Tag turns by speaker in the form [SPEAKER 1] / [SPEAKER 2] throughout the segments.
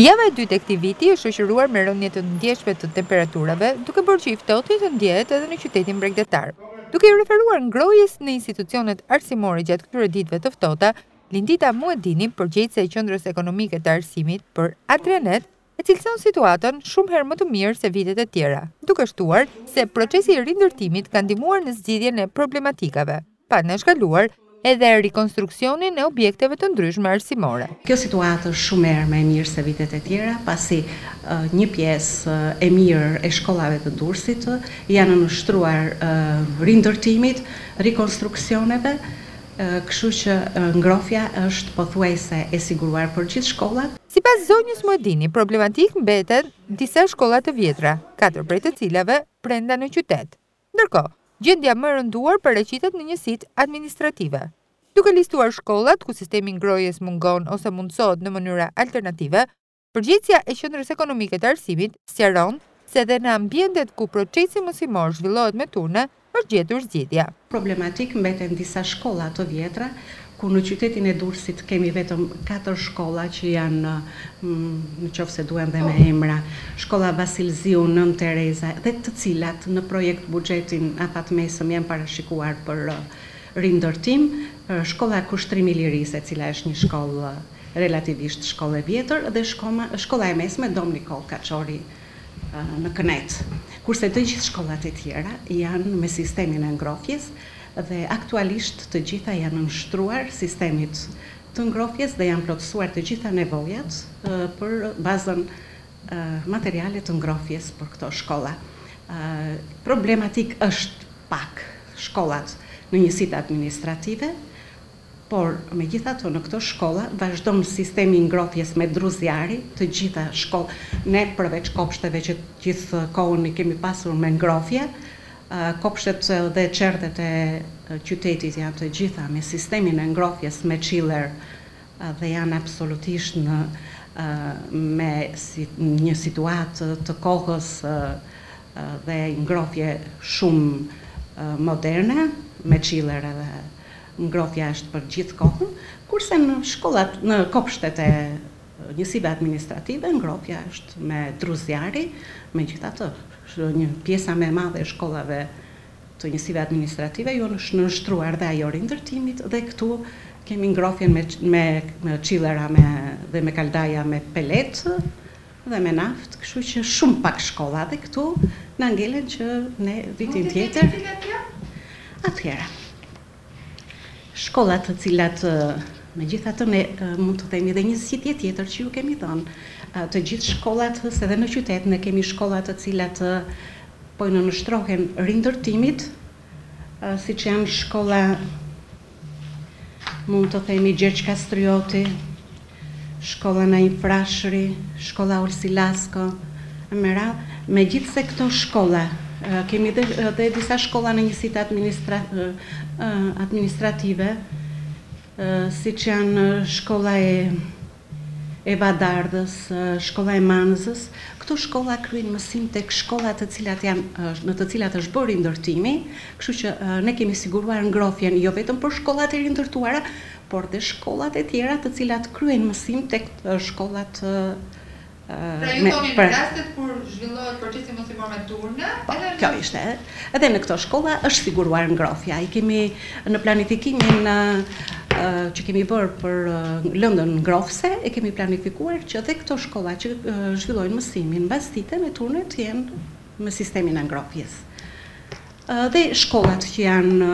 [SPEAKER 1] Java e dytë e këtij viti është shoqëruar me rënie të ndjeshme të temperaturave, duke bërë që i ftohti të ndjehet edhe në qytetin bregdetar. Duke iu referuar ngrohjes në institucionet arsimore gjatë këtyre ditëve të ftohta, Lindita Muedini, përgjegjëse e Qendrës Ekonomike të Arsimit për Adrianet, e cilëson situatën shumë herë më të mirë se vitet e tjera, duke shtuar se procesi i rindërtimit ka ndihmuar në zgjidhjen e problematikave. pa anashkaluar edhe rikonstruksionin e objekteve të ndryshme arsimore.
[SPEAKER 2] Kjo situatë është shumë herë më e mirë se vitet e tjera, pasi një pjesë e mirë e shkollave të Durrësit i janë nënshtruar rindërtimit, rikonstruksioneve, kështu që ngrofja është pothuajse e siguruar për gjithë shkollat.
[SPEAKER 1] Sipas zonjës Muedini, problematikë mbeten disa shkolla të vjetra, katër prej të cilave brenda në qytet. Ndërkohë, gjendja më e rënduar paraqitet në njësitë administrative. Duke listuar shkollat ku sistemi i ngrohjes mungon ose mundësohet në mënyra alternative, përgjegjësja e Qendrës Ekonomike të Arsimit sqaron se edhe në ambientet ku procesi mësimor zhvillohet me turne është gjetur zgjidhja.
[SPEAKER 2] Problematikë mbeten disa shkolla të vjetra, ku në qytetin e Durrësit kemi vetëm katër shkolla që janë në qoftë se duhen dhe me emra, shkolla Vasil Ziu, Nënë Tereza dhe të cilat në projektbuxhetin afatmesëm janë parashikuar për rindërtim, shkolla Kushtrimi i Lirisë e cila është një shkollë relativisht shkollë e vjetër dhe shkolla e mesme Dom Nikollë Kaçorri në Kënetë. Kurse të gjithë shkollat e tjera janë me sistemin e ngrofjes dhe aktualisht të gjitha i janë nënshtruar sistemit të ngrofjes dhe janë plotësuar të gjitha nevojat për bazën materiale të ngrofjes për këto shkolla. Problematik është pak shkollat në njësitë administrative, Por, megjithatë, në këto shkolla vazhdon sistemi i ngrofjes me dru zjarri, të gjitha shkollat, ne përveç kopshteve që të gjithë kohën i kemi pasur me ngrofje, kopshtet dhe çerdhet e qytetit janë të gjitha me sistemin e ngrofjes me çiller dhe janë absolutisht në me një situatë të kohës dhe ngrofje shumë moderne, me çiller edhe Ngrofja është për gjithë kohën, kurse në shkollat, në kopshtet e njësive administrative, ngrofja është me dru zjarri, megjithatë, një pjesa më e madhe e shkollave të njësive administrative iu është nënshtruar dhe ajo rindërtimit dhe këtu kemi ngrofjen me çillera dhe me kaldaja me peletë, dhe me naftë, kështu që shumë pak shkolla dhe këtu na ngelen që ne vitin tjetër atëherë shkolla të cilat megjithatë ne mund të themi edhe një zgjidhje tjetër që u kemi dhënë të gjithë shkollat se dhe në qytet ne kemi shkolla të cilat po i nënshtrohen rindërtimit Siç janë shkolla mund të themi Gjergj Kastrioti, shkolla Naim Frashëri, shkolla Olsi Lasko, megjithëse këto shkolla kemi dhe, dhe disa shkolla në njësitë administra, administrative, siç janë shkolla e e Vadardhës, shkolla e Manëzës, këto shkolla kryejnë mësim tek shkollat të cilat janë në të cilat është bërë rindërtimi, kështu që ne kemi siguruar ngrohjen jo vetëm për shkollat e rindërtuara, por dhe shkollat e tjera të cilat kryejnë mësim tek shkollat
[SPEAKER 1] Pra ju thoni në rastet kur zhvillohet procesi mësimor me turne,
[SPEAKER 2] edhe në kjo ishte. Edhe në këto shkolla është siguruar ngrohja. I kemi në planifikimin që kemi bërë për lëndën ngrohëse, e kemi planifikuar që dhe këto shkolla që zhvillojnë mësimin mbas dite me turne të jenë me sistemin e ngrohjes dhe shkollat që janë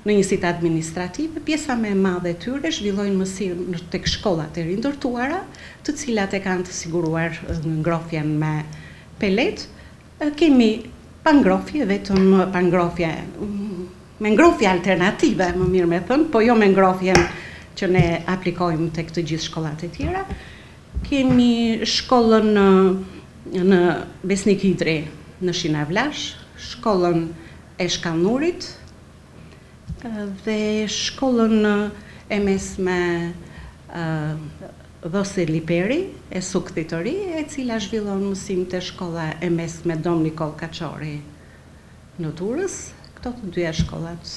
[SPEAKER 2] në njësitë administrative, pjesa më e madhe e tyre zhvillojnë mësim tek shkollat e rindërtuara, të cilat e kanë të siguruar ngrohjen me pelet, kemi pa ngrohje vetëm pa ngrohje me ngrohje alternative, më mirë me thënë, po jo me ngrohjen që ne aplikojmë tek të gjithë shkollat e tjera, Kemi shkollën në Besnik Hidri në Shënavlash, shkollën e Shkallnurit dhe shkollën e mesme Dhosi Liperi e Sukthi të Ri, e cila zhvillon mësim te shkolla e mesme Dom Nikoll Kaçorri. Në Durrës këto të dyja shkollat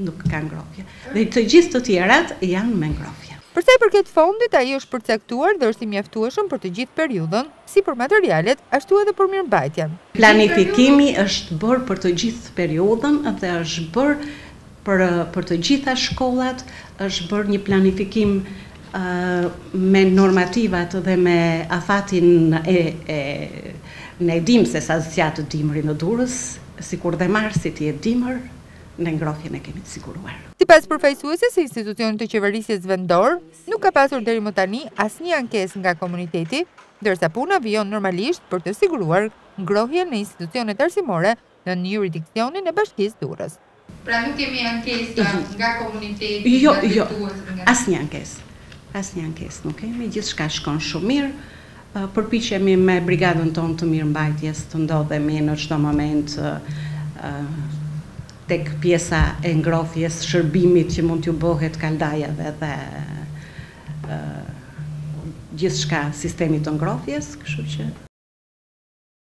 [SPEAKER 2] nuk kanë ngrohje dhe të gjithë të tjerat janë me ngrohje.
[SPEAKER 1] Për sa i përket fondit, ai është përcaktuar dhe është i mjaftueshëm për të gjithë periudhën, si për materialet, ashtu edhe për mirëmbajtjen.
[SPEAKER 2] Planifikimi është bërë për të gjithë periudhën dhe është bërë për për të gjitha shkollat është bërë një planifikim me normativat dhe me afatin e ne e dimë se sa zgjat dimri në Durrës, sikur dhe marsi të jetë dimër, ne ngrohjen e kemi të siguruar.
[SPEAKER 1] Sipas përfaqësueses së institucionit të qeverisjes vendor, nuk ka pasur deri më tani asnjë ankesë nga komuniteti, ndërsa puna vijon normalisht për të siguruar ngrohjen në institucionet arsimore nën juridiksionin e Bashkisë Durrës.
[SPEAKER 3] Pra nuk kemi ankesa nga komuniteti,
[SPEAKER 2] nga drejtuesit, nga. Asnjë ankesë. Asnjë ankesë nuk kemi, gjithçka shkon shumë mirë. Përpiqemi me brigadën tonë të mirëmbajtjes të ndodhemi në çdo moment tek pjesa e ngrohjes, shërbimit që mund t'ju bohet kaldajave dhe gjithçka sistemit të ngrohjes, kështu që.